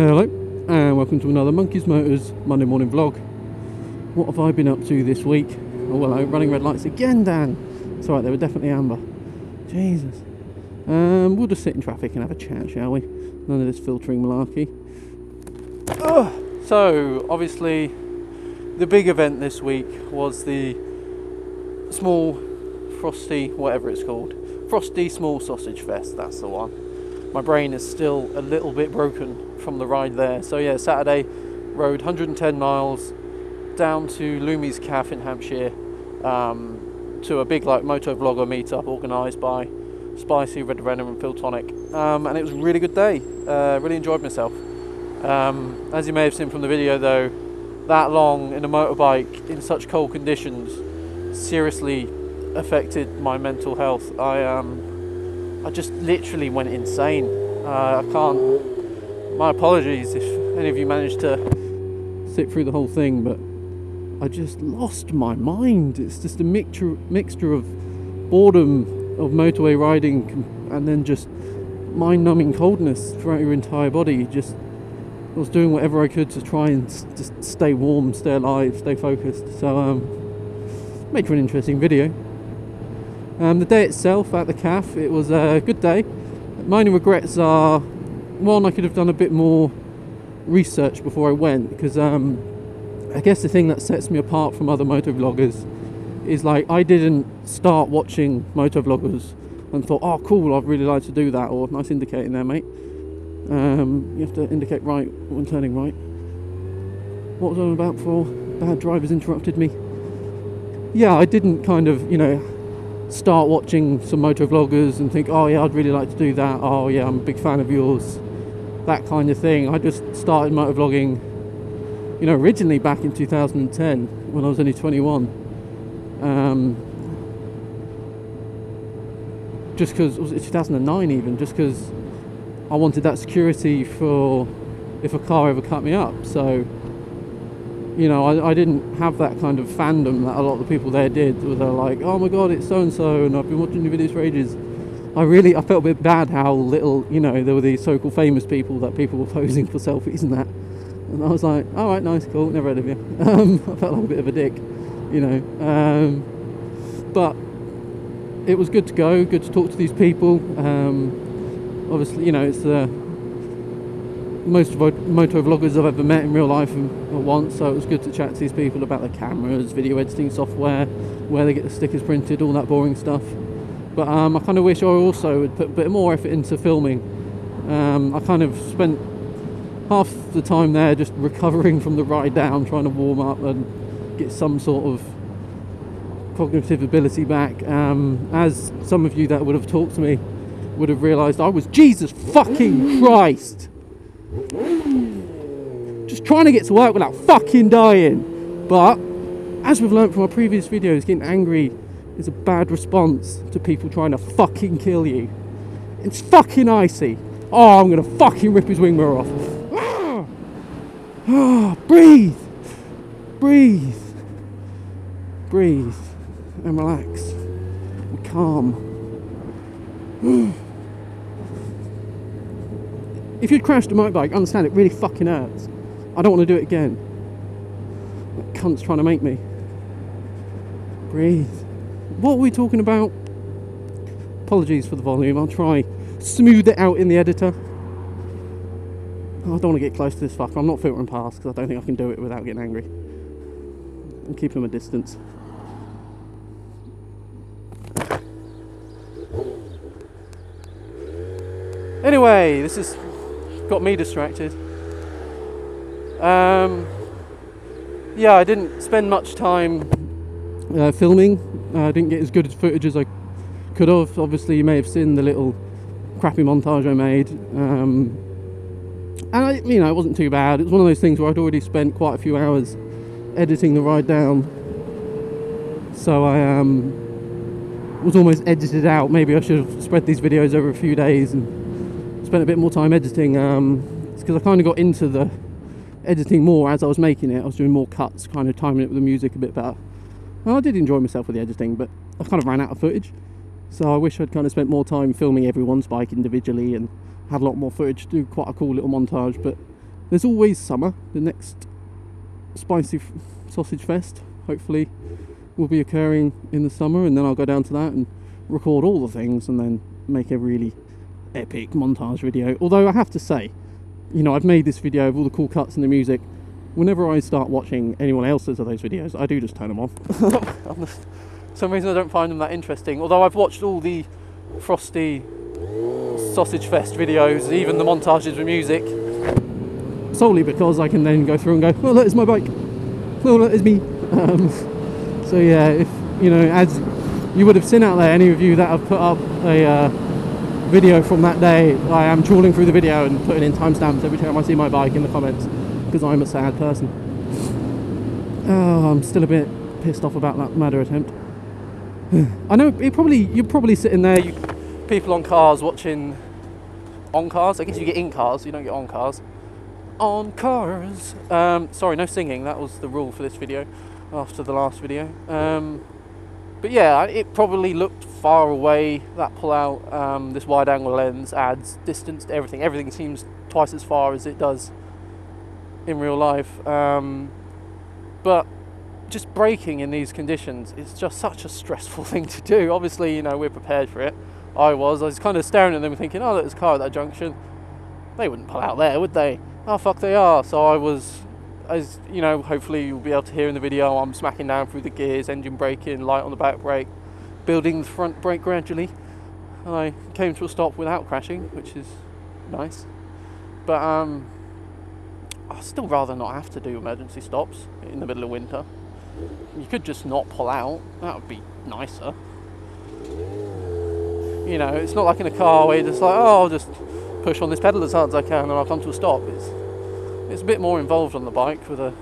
Hello, and welcome to another Munkeh's Motors Monday morning vlog. What have I been up to this week? Oh, well, running red lights again, Dan. It's alright, they were definitely amber. Jesus. Um, we'll just sit in traffic and have a chat, shall we? None of this filtering malarkey. Ugh. So, obviously, the big event this week was the small frosty, whatever it's called, frosty small sausage fest. That's the one. My brain is still a little bit broken from the ride there. So yeah, Saturday rode 110 miles down to Loomies Calf in Hampshire um, to a big like moto vlogger meetup organised by Spicy, Red Venom, and Phil Tonic, um, and it was a really good day. Uh, really enjoyed myself. Um, as you may have seen from the video, though, that long in a motorbike in such cold conditions seriously affected my mental health. I um, I just literally went insane. Uh, I can't. My apologies if any of you managed to sit through the whole thing, but I just lost my mind. It's just a mixture mixture of boredom of motorway riding and then just mind-numbing coldness throughout your entire body. Just I was doing whatever I could to try and just stay warm, stay alive, stay focused. So um, made for an interesting video. Um, the day itself at the CAF, it was a good day. My only regrets are one, I could have done a bit more research before I went because um, I guess the thing that sets me apart from other motor vloggers is like I didn't start watching motor vloggers and thought, oh, cool, I'd really like to do that, or nice indicating there, mate. Um, you have to indicate right when turning right. What was I about for? Bad drivers interrupted me. Yeah, I didn't kind of, you know, start watching some motor vloggers and think, oh yeah, I'd really like to do that. Oh yeah, I'm a big fan of yours. That kind of thing. I just started motor vlogging, you know, originally back in 2010 when I was only 21. Um, just because, was it 2009 even? Just because I wanted that security for if a car ever cut me up. So you know, I, I, didn't have that kind of fandom that a lot of the people there did. Where they're like, oh my god, it's so and so, and I've been watching your videos for ages. I really, I felt a bit bad how little, you know, there were these so-called famous people that people were posing for selfies and that. And I was like, all right, nice, cool, never heard of you. Um, I felt like a bit of a dick, you know. Um, but it was good to go, good to talk to these people. Um, obviously, you know, it's the most of moto vloggers I've ever met in real life at once, so it was good to chat to these people about the cameras, video editing software, where they get the stickers printed, all that boring stuff. But um, I kind of wish I also would put a bit more effort into filming. Um, I kind of spent half the time there just recovering from the ride down, trying to warm up and get some sort of cognitive ability back. Um, as some of you that would have talked to me would have realised, I was Jesus fucking Christ just trying to get to work without fucking dying. But as we've learned from our previous videos, getting angry is a bad response to people trying to fucking kill you. It's fucking icy. Oh, I'm gonna fucking rip his wing mirror off. Ah, breathe, breathe, breathe, and relax, and calm. If you'd crashed a motorbike, understand it really fucking hurts. I don't want to do it again. That cunt's trying to make me. Breathe. What are we talking about? Apologies for the volume. I'll try smooth it out in the editor. Oh, I don't want to get close to this fucker. I'm not filtering past because I don't think I can do it without getting angry. And keep him a distance. Anyway, this is got me distracted. Um, yeah, I didn't spend much time uh, filming. Uh, I didn't get as good footage as I could have. Obviously, you may have seen the little crappy montage I made. Um, and, I, you know, it wasn't too bad. It was one of those things where I'd already spent quite a few hours editing the ride down. So I um, was almost edited out. Maybe I should have spread these videos over a few days and spent a bit more time editing um, it's because I kind of got into the editing more as I was making it. I was doing more cuts kind of timing it with the music a bit better. Well, I did enjoy myself with the editing but I kind of ran out of footage. So I wish I'd kind of spent more time filming everyone's bike individually and had a lot more footage to do quite a cool little montage. But there's always summer. The next spicy sausage fest, hopefully, will be occurring in the summer, and then I'll go down to that and record all the things, and then make a really epic montage video. Although I have to say, you know, I've made this video of all the cool cuts and the music. Whenever I start watching anyone else's of those videos, I do just turn them off. For some reason, I don't find them that interesting. Although I've watched all the Frosty Sausage Fest videos, even the montages with music, solely because I can then go through and go, oh, that is my bike. Oh, that is me. Um, so yeah, if you know, as you would have seen out there, any of you that have put up a uh, video from that day, I am trawling through the video and putting in timestamps every time I see my bike in the comments because I'm a sad person. Oh, I'm still a bit pissed off about that murder attempt. I know it probably you're probably sitting there, you, people on cars watching on cars. I guess you get in cars, you don't get on cars. On cars. Um, sorry, no singing. That was the rule for this video after the last video. Um, but yeah, it probably looked far away. That pull out, um, this wide angle lens adds distance to everything. Everything seems twice as far as it does in real life. Um, but just braking in these conditions is just such a stressful thing to do. Obviously, you know, we're prepared for it. I was. I was kind of staring at them thinking, oh, there's a car at that junction. They wouldn't pull out there, would they? Oh, fuck, they are. So I was, as you know, hopefully you'll be able to hear in the video, I'm smacking down through the gears, engine braking, light on the back brake, building the front brake gradually. And I came to a stop without crashing, which is nice. But um, I'd still rather not have to do emergency stops in the middle of winter. You could just not pull out, that would be nicer. You know, it's not like in a car where you're just like, oh, I'll just push on this pedal as hard as I can and I'll come to a stop. It's, it's a bit more involved on the bike with a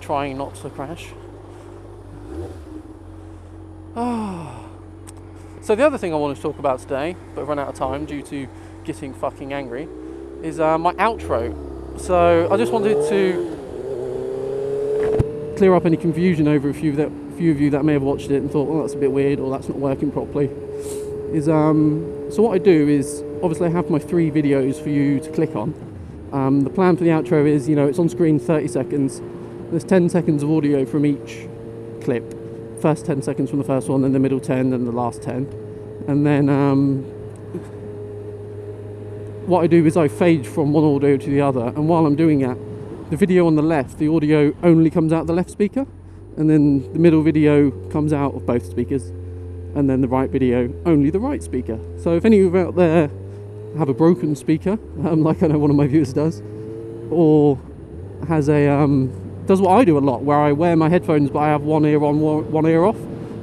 trying not to crash. So the other thing I want to talk about today, but run out of time due to getting fucking angry, is uh, my outro. So I just wanted to clear up any confusion over a few of that few of you that may have watched it and thought, "Oh, that's a bit weird," or "That's not working properly." Is um, so what I do is obviously I have my three videos for you to click on. Um, the plan for the outro is, you know, it's on screen 30 seconds. There's 10 seconds of audio from each clip. First 10 seconds from the first one, then the middle 10, then the last 10. And then um, what I do is I fade from one audio to the other. And while I'm doing that, the video on the left, the audio only comes out the left speaker. And then the middle video comes out of both speakers. And then the right video, only the right speaker. So if any of you out there have a broken speaker, um, like I know one of my viewers does, or has a um, does what I do a lot, where I wear my headphones but I have one ear on, one ear off,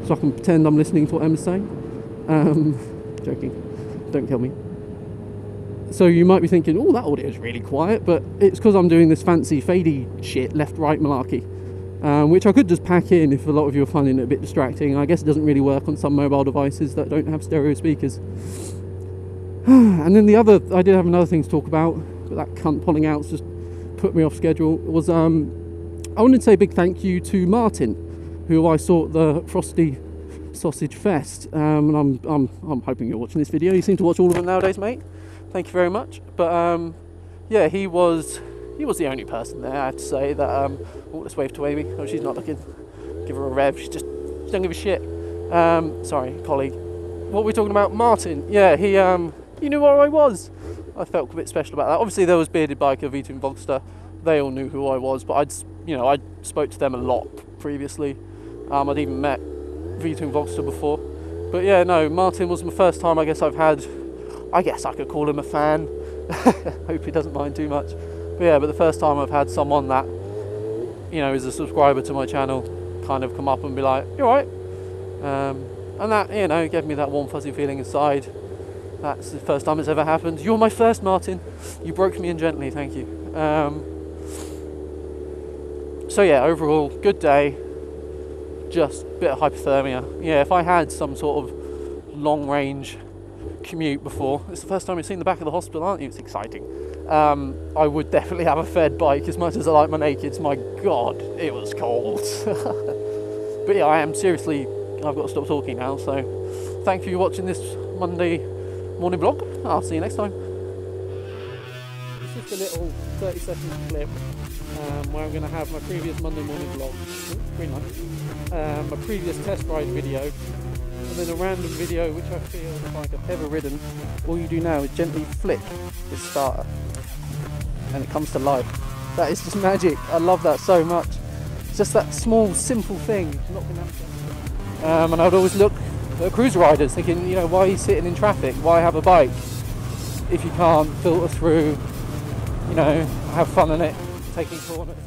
so I can pretend I'm listening to what Emma's saying. Um, joking, don't kill me. So you might be thinking, oh, that audio is really quiet, but it's because I'm doing this fancy fadey shit, left-right malarkey, um, which I could just pack in if a lot of you are finding it a bit distracting. I guess it doesn't really work on some mobile devices that don't have stereo speakers. and then the other, I did have another thing to talk about, but that cunt pulling out just put me off schedule. Was um, I wanted to say a big thank you to Martin, who I saw at the Frosty Sausage Fest, um, and I'm, I'm I'm hoping you're watching this video. You seem to watch all of them nowadays, mate. Thank you very much. But um, yeah, he was he was the only person there. I have to say that. Um, oh, let's wave to Amy. Oh, she's not looking. Give her a rev. She just she don't give a shit. Um, sorry, colleague. What were we talking about? Martin. Yeah, he um, he knew where I was. I felt a bit special about that. Obviously, there was Bearded Biker, V2 and Vlogster. They all knew who I was, but I'd you know I spoke to them a lot previously. Um, I'd even met V2 and Vlogster before. But yeah, no, Martin was my first time I guess I've had I guess I could call him a fan. Hope he doesn't mind too much. But yeah, but the first time I've had someone that, you know, is a subscriber to my channel kind of come up and be like, you're right. Um, and that, you know, gave me that warm fuzzy feeling inside. That's the first time it's ever happened. You're my first, Martin. You broke me in gently, thank you. Um, so yeah, overall, good day. Just a bit of hypothermia. Yeah, if I had some sort of long range commute before. It's the first time you've seen the back of the hospital, aren't you? It's exciting. Um, I would definitely have a faired bike as much as I like my nakeds. My God, it was cold. but yeah, I am seriously. I've got to stop talking now. So, thank you for watching this Monday morning vlog. I'll see you next time. It's just a little 30 second clip um, where I'm going to have my previous Monday morning vlog, green light, um, a previous test ride video, and then a random video which I feel like I've ever ridden. All you do now is gently flick this starter, and it comes to life. That is just magic. I love that so much. It's just that small, simple thing. Um, and I'd always look cruise riders thinking, you know, why are you sitting in traffic? Why have a bike if you can't filter through, you know, have fun in it, taking corners?